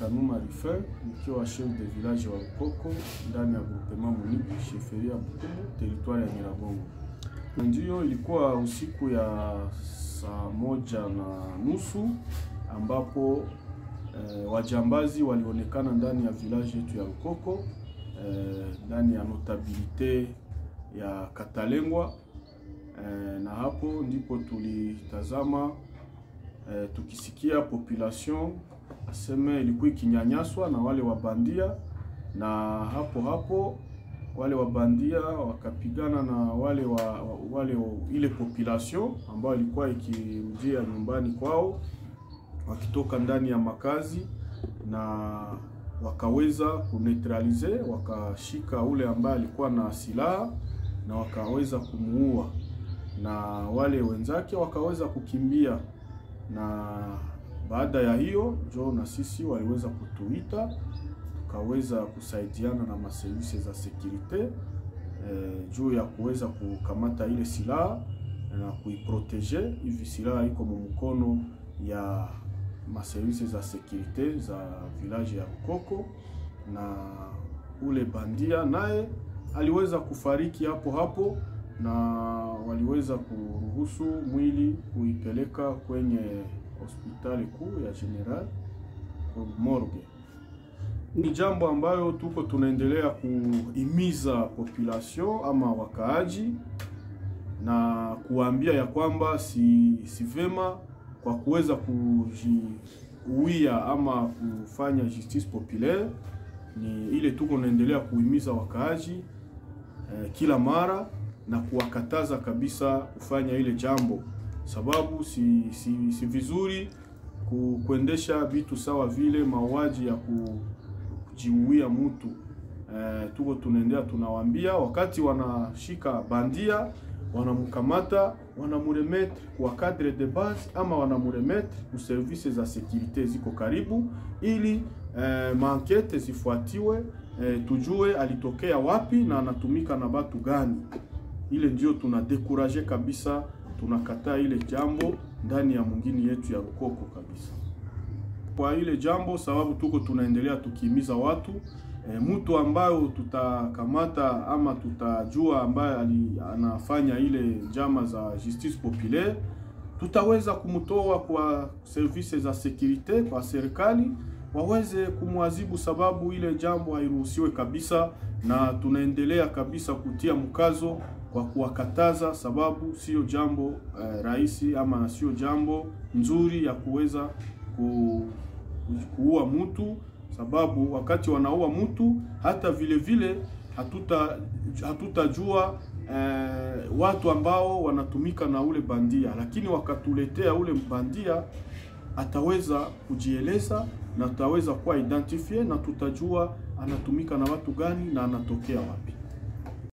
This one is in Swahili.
Kanuma Rifer nikiwa chef de village wa Koko ndani ya groupement Munibu sheferia Bukumu territoire ya Nyiragongo. Ndiyo, ilikuwa usiku ya saa moja na nusu ambapo eh, wajambazi walionekana ndani ya village yetu ya Rukoko eh, ndani ya notabilite ya Katalengwa eh, na hapo ndipo tulitazama eh, tukisikia population aseme ilikuwa ikinyanyaswa na wale wabandia, na hapo hapo wale wabandia wakapigana na wale wa, wale wa, ile population ambayo ilikuwa ikimjia nyumbani kwao wakitoka ndani ya makazi, na wakaweza kuneutralize, wakashika ule ambaye alikuwa na silaha na wakaweza kumuua, na wale wenzake wakaweza kukimbia na baada ya hiyo jo na sisi waliweza kutuita tukaweza kusaidiana na maservisi za sekurite eh, juu ya kuweza kukamata ile silaha na kuiproteje. Hivi silaha iko mu mkono ya maservisi za sekurite za village ya Rukoko, na ule bandia naye aliweza kufariki hapo hapo, na waliweza kuruhusu mwili kuipeleka kwenye hospitali kuu ya General morgue. Ni jambo ambayo tuko tunaendelea kuhimiza population ama wakaaji na kuambia ya kwamba si, si vema kwa kuweza kujiuia ama kufanya justice populaire. Ni ile tuko naendelea kuhimiza wakaaji eh, kila mara na kuwakataza kabisa kufanya ile jambo sababu si, si, si vizuri ku, kuendesha vitu sawa vile mauaji ya ku, kujiuia mtu. E, tuko tunaendea tunawambia, wakati wanashika bandia wanamkamata, wanamuremetre kwa cadre de base ama wanamuremetre ku service za securite ziko karibu, ili e, maankete zifuatiwe, e, tujue alitokea wapi na anatumika na batu gani. Ile ndio tuna dekuraje kabisa tunakataa ile jambo ndani ya mwingine yetu ya Rukoko kabisa, kwa ile jambo sababu tuko tunaendelea tukihimiza watu e, mtu ambayo tutakamata ama tutajua ambaye anafanya ile njama za justice populaire, tutaweza kumtoa kwa service za securite kwa serikali waweze kumwazibu, sababu ile jambo hairuhusiwe kabisa, na tunaendelea kabisa kutia mkazo kwa kuwakataza, sababu sio jambo eh, rahisi ama sio jambo nzuri ya kuweza ku, kuua mtu, sababu wakati wanaua mtu hata vile vile hatuta hatutajua eh, watu ambao wanatumika na ule bandia, lakini wakatuletea ule bandia ataweza kujieleza na tutaweza kuwa identifie na tutajua anatumika na watu gani na anatokea wapi.